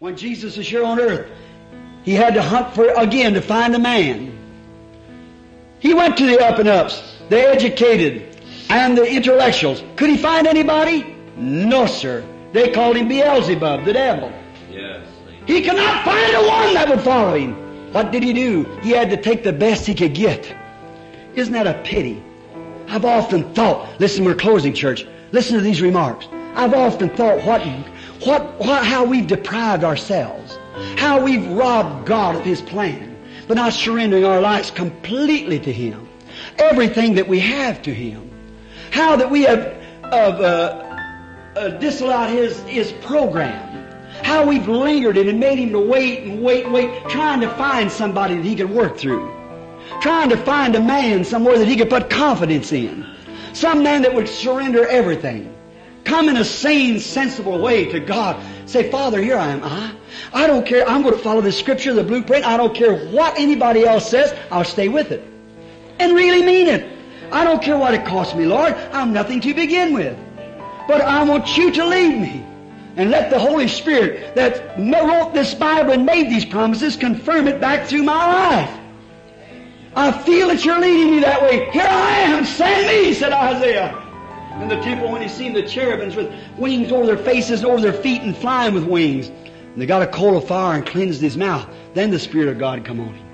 When Jesus was here on earth, he had to hunt for again to find a man. He went to the up and ups, the educated, and the intellectuals. Could he find anybody? No, sir. They called him Beelzebub, the devil. Yes. He could not find a one that would follow him. What did he do? He had to take the best he could get. Isn't that a pity? I've often thought, listen, we're closing church. Listen to these remarks. I've often thought what, what, what, how we've deprived ourselves, how we've robbed God of His plan, but not surrendering our lives completely to Him. Everything that we have to Him. How that we have, uh, uh, disallowed His, His program. How we've lingered in and made Him to wait and wait and wait, trying to find somebody that He could work through. Trying to find a man somewhere that He could put confidence in. Some man that would surrender everything. Come in a sane, sensible way to God. Say, Father, here I am. I, I don't care. I'm going to follow the scripture, the blueprint. I don't care what anybody else says. I'll stay with it. And really mean it. I don't care what it costs me, Lord. I'm nothing to begin with. But I want you to lead me. And let the Holy Spirit that wrote this Bible and made these promises confirm it back through my life. I feel that you're leading me that way. Here I am. Send me, said Isaiah. In the temple, when he seen the cherubims with wings over their faces, over their feet, and flying with wings, and they got a coal of fire and cleansed his mouth, then the Spirit of God come on him.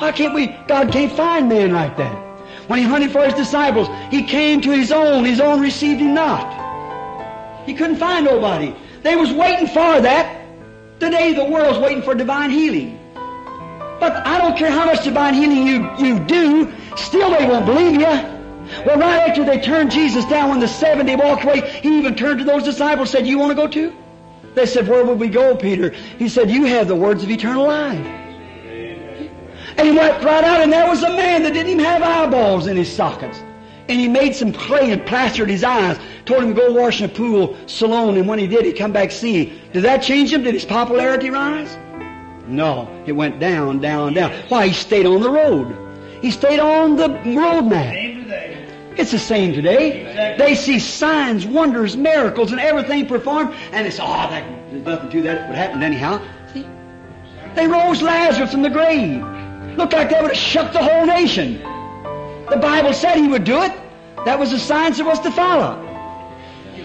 Why can't we? God can't find man like that. When he hunted for his disciples, he came to his own. His own received him not. He couldn't find nobody. They was waiting for that. Today the world's waiting for divine healing. But I don't care how much divine healing you, you do, still they won't believe you. Well, right after they turned Jesus down, when the 70 walked away, he even turned to those disciples and said, You want to go too? They said, Where would we go, Peter? He said, You have the words of eternal life. And he went right out, and there was a man that didn't even have eyeballs in his sockets. And he made some clay and plastered his eyes, told him to go wash in a pool, Siloam, and when he did, he come back seeing. Did that change him? Did his popularity rise? No, it went down, down, down. Why? He stayed on the road. He stayed on the road map. It's the same today. They see signs, wonders, miracles, and everything performed, and say, oh, that, there's nothing to that. It would happen anyhow. See? They rose Lazarus from the grave. Looked like they would have shook the whole nation. The Bible said he would do it. That was the signs that was to follow.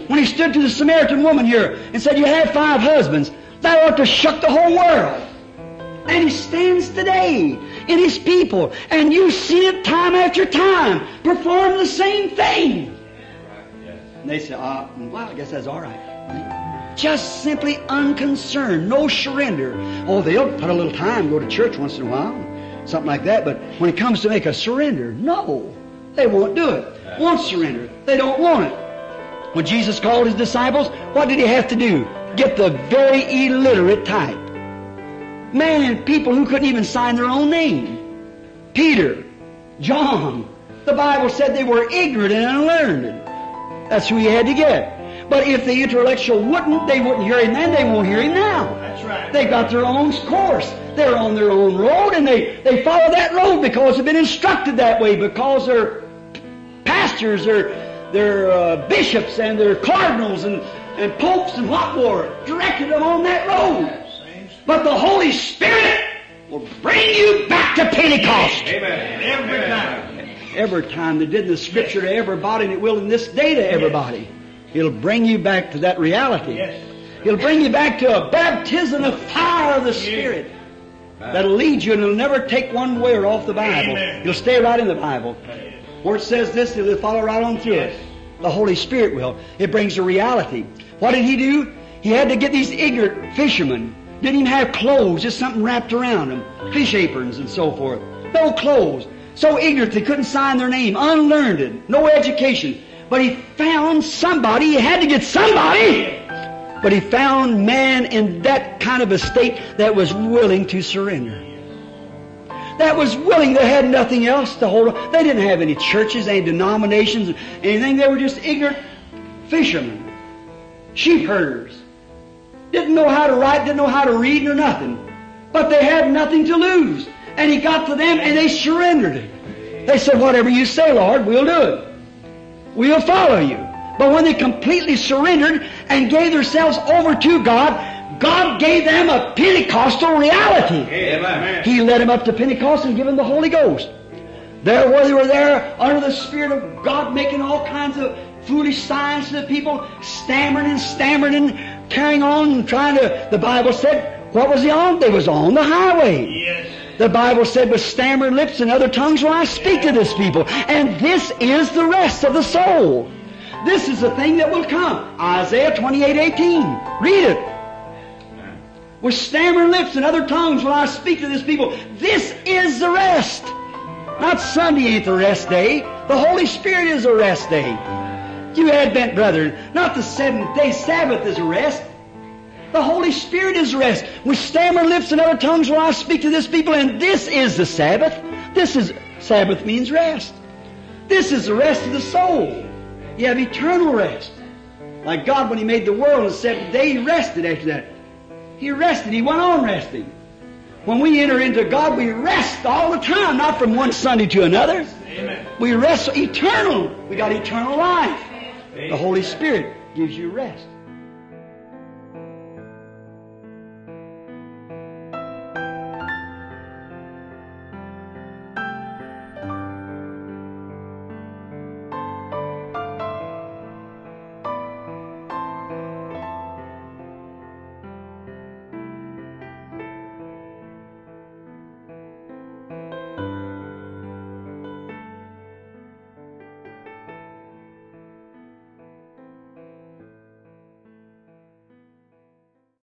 When he stood to the Samaritan woman here and said, You have five husbands, that ought to shook the whole world. And he stands today in his people, and you've seen it time after time perform the same thing. And they say, ah, well, I guess that's all right. Just simply unconcerned, no surrender. Oh, they'll put a little time, go to church once in a while, something like that, but when it comes to make a surrender, no, they won't do it. Won't surrender. They don't want it. When Jesus called his disciples, what did he have to do? Get the very illiterate type. Man, people who couldn't even sign their own name. Peter, John. The Bible said they were ignorant and unlearned. That's who he had to get. But if the intellectual wouldn't, they wouldn't hear him then, they won't hear him now. That's right. They've got their own course. They're on their own road and they, they follow that road because they've been instructed that way, because they're pastors, they're, they're uh, bishops and they're cardinals and, and popes and what more directed them on that road. But the Holy Spirit will bring you back to Pentecost. Amen. Every time. Every time they did in the Scripture to everybody, and it will in this day to everybody. It'll bring you back to that reality. Yes. It'll bring you back to a baptism of fire of the Spirit that'll lead you, and it'll never take one word off the Bible. You'll stay right in the Bible. Where it says this, it'll follow right on through Yes. it. The Holy Spirit will. It brings a reality. What did he do? He had to get these ignorant fishermen. Didn't even have clothes, just something wrapped around them. Fish aprons and so forth. No clothes. So ignorant they couldn't sign their name. Unlearned. No education. But he found somebody. He had to get somebody. But he found man in that kind of a state that was willing to surrender. That was willing. They had nothing else to hold on. They didn't have any churches, any denominations, anything. They were just ignorant fishermen, sheep herders. Didn't know how to write, didn't know how to read or nothing. But they had nothing to lose. And he got to them and they surrendered it. They said, Whatever you say, Lord, we'll do it. We'll follow you. But when they completely surrendered and gave themselves over to God, God gave them a Pentecostal reality. Amen. He led them up to Pentecost and gave them the Holy Ghost. There, where they were there under the Spirit of God, making all kinds of foolish signs to the people, stammering and stammering and carrying on trying to. The Bible said, what was he on? They was on the highway. Yes. The Bible said, with stammering lips and other tongues will I speak to this people. And this is the rest of the soul. This is the thing that will come. Isaiah 28, 18. Read it. With stammering lips and other tongues will I speak to this people. This is the rest. Not Sunday ain't the rest day. The Holy Spirit is the rest day. You Advent brethren, not the seventh day Sabbath is a rest. The Holy Spirit is rest. We stammer lips and other tongues will I speak to this people, and this is the Sabbath. This is Sabbath means rest. This is the rest of the soul. You have eternal rest. Like God, when He made the world on the seventh day, He rested after that. He rested. He went on resting. When we enter into God, we rest all the time, not from one Sunday to another. Amen. We rest eternal. We got eternal life. The Holy Spirit gives you rest.